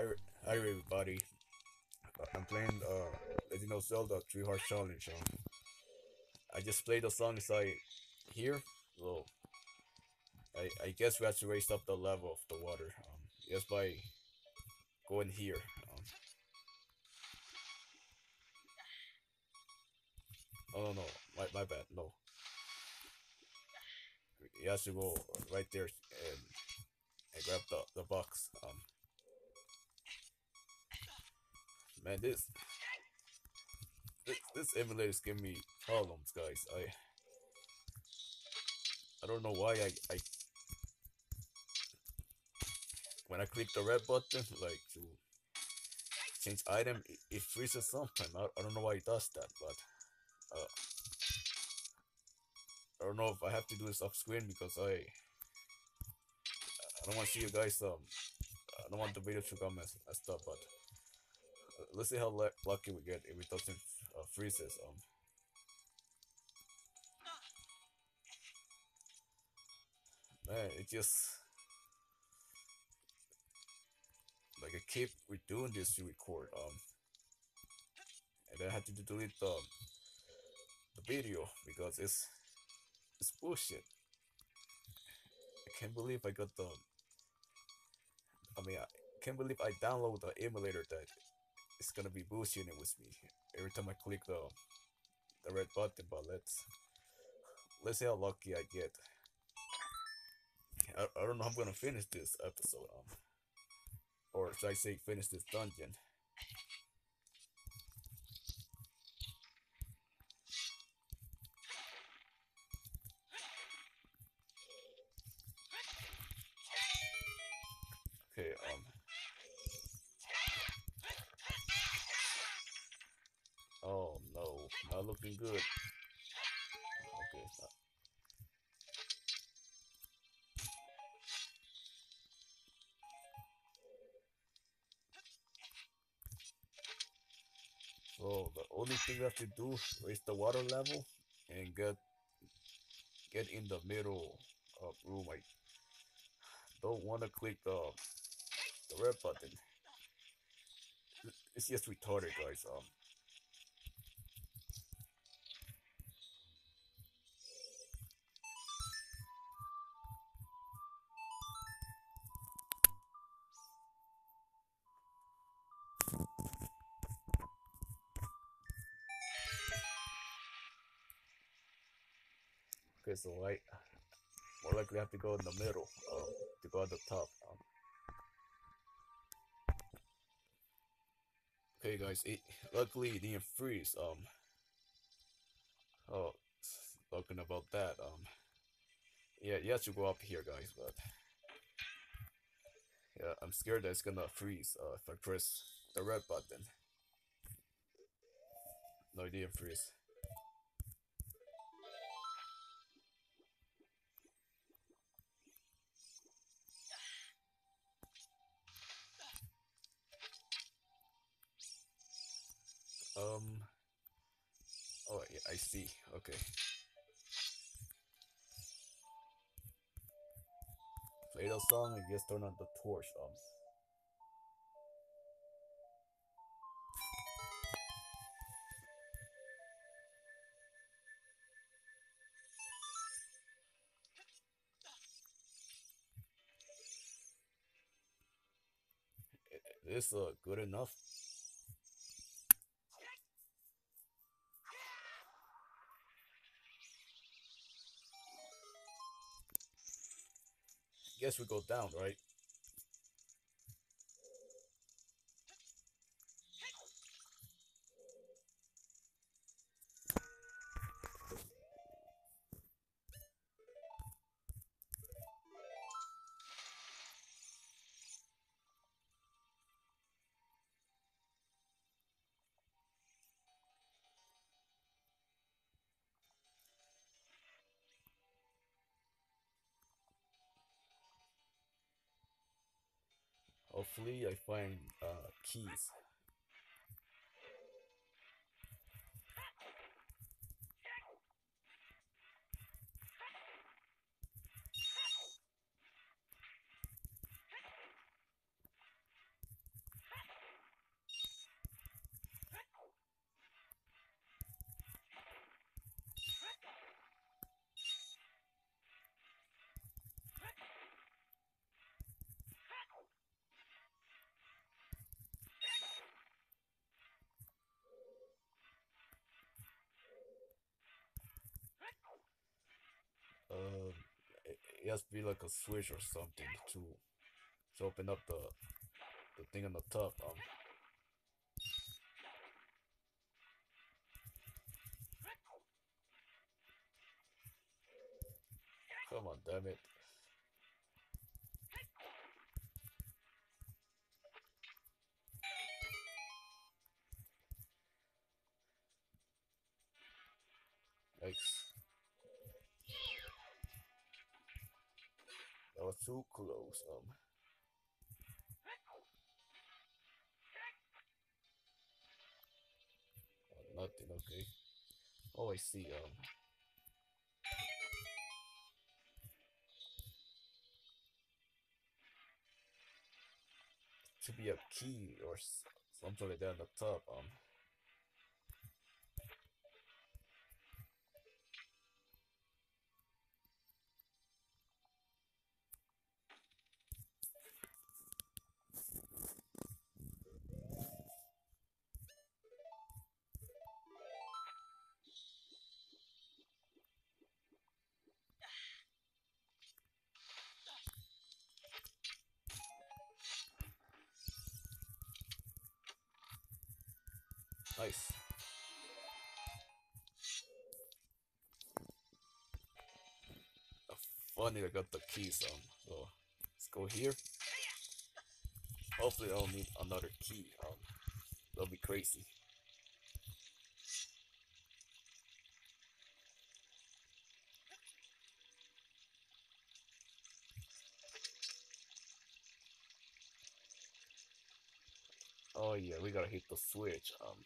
Hi, hi everybody. I'm playing uh Legend of Zelda Three Heart Challenge. Um, I just played the song inside here. So I I guess we have to raise up the level of the water. Um, just by going here. Um, oh no no my my bad no. You have to go right there and, and grab the the box. Um, man, this this, this emulator is giving me problems, guys. I I don't know why I I when I click the red button, like to change item, it, it freezes something. I, I don't know why it does that, but uh, I don't know if I have to do this off screen because I I don't want to see you guys um I don't want the video to come messed, messed up, but let's see how lucky we get if it doesn't uh, freezes um. Man, it just like I keep redoing this to record um and then I had to delete the the video because it's it's bullshit. I can't believe I got the I mean I can't believe I download the emulator that is gonna be bullshitting with me every time I click the the red button but let's let's see how lucky I get. I, I don't know how I'm gonna finish this episode um or should I say finish this dungeon. Good. Okay, not. So the only thing we have to do is the water level and get get in the middle of room. I don't want to click the the red button. It's just retarded, guys. Um. Okay, so I more likely have to go in the middle um, to go at the top. Um. Okay, guys. It, luckily, it didn't freeze. Um. Oh, talking about that. Um. Yeah, you have to go up here, guys. But yeah, I'm scared that it's gonna freeze uh, if I press the red button. No, it didn't freeze. I see. Okay. Play the song and just turn on the torch. Um. Is this uh, good enough? Guess we go down, right? Hopefully I find uh, keys. It has to be like a switch or something to to open up the the thing on the top. Um. Come on, damn it. Yikes. Too close. Um. Oh, nothing. Okay. Oh, I see. Um. To be a key or something like that on the top. Um. Nice. Funny, I got the keys on. So let's go here. Hopefully, I don't need another key. Um, that'll be crazy. Oh yeah, we gotta hit the switch. Um.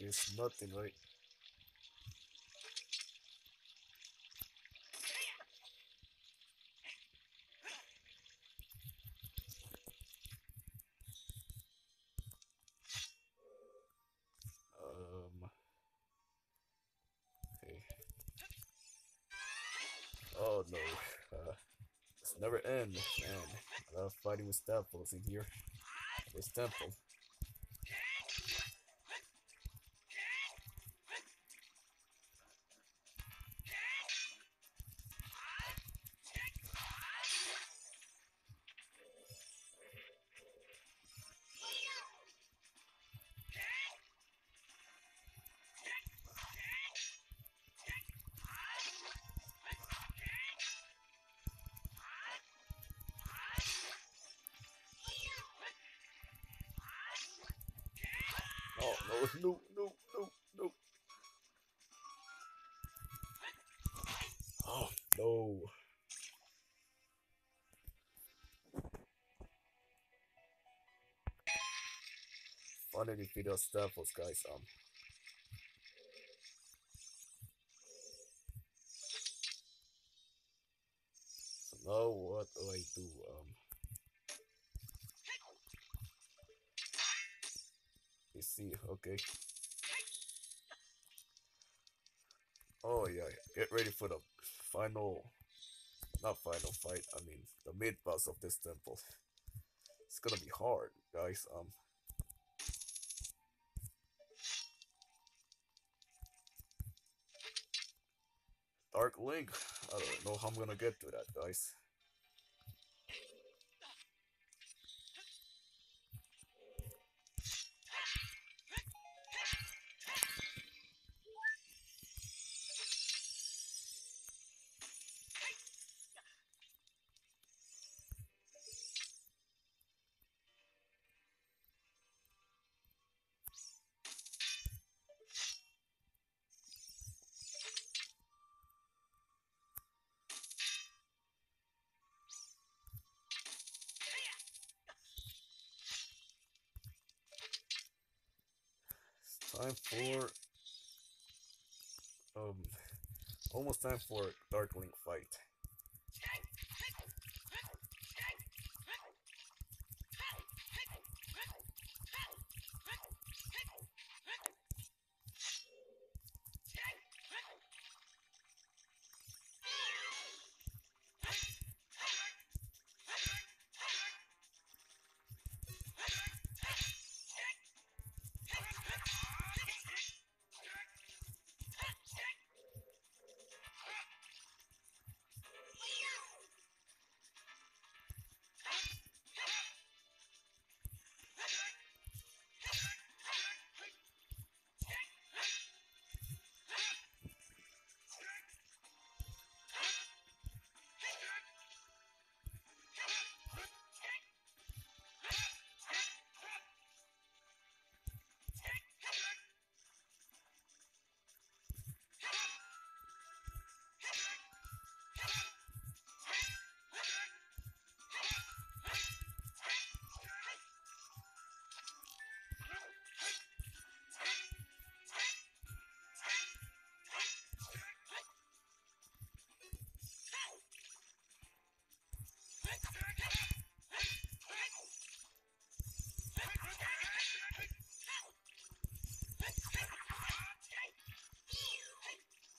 Or I nothing, right? Um. Okay. Oh no. Uh, it's never end, man. I love fighting with staples in here. This temple. Oh no, it's no, no, no, no. Oh no. Finally defeat those staples, guys. Um. So now what do I do? Um. See, okay. Oh yeah, get ready for the final, not final fight. I mean the mid boss of this temple. It's gonna be hard, guys. Um. Dark Link. I don't know how I'm gonna get to that, guys. Time for um almost time for Dark Link fight.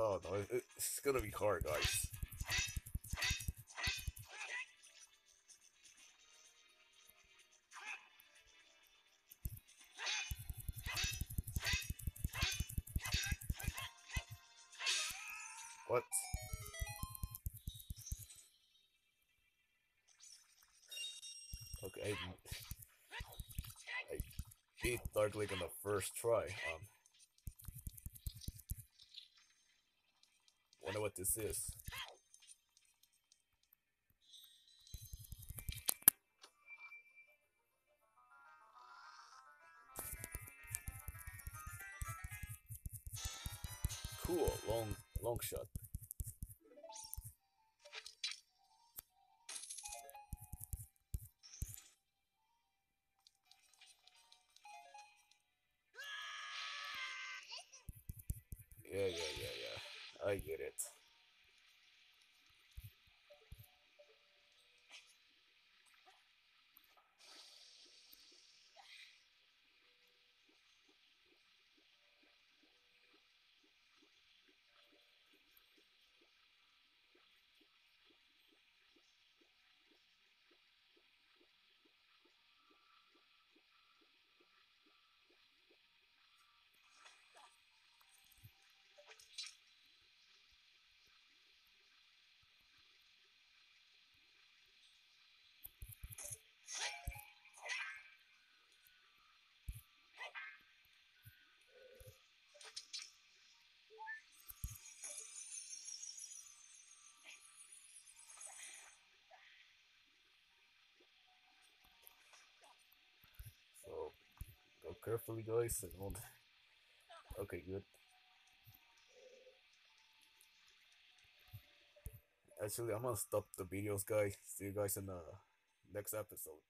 Oh no, it, it's gonna be hard, guys. What? Okay, I, beat Dark Link on the first try. Um, wonder what this is. Cool, long long shot. Yeah, yeah, yeah. I get it. So go carefully, guys. Okay, good. Actually, I'm gonna stop the videos, guys. See you guys in the next episode.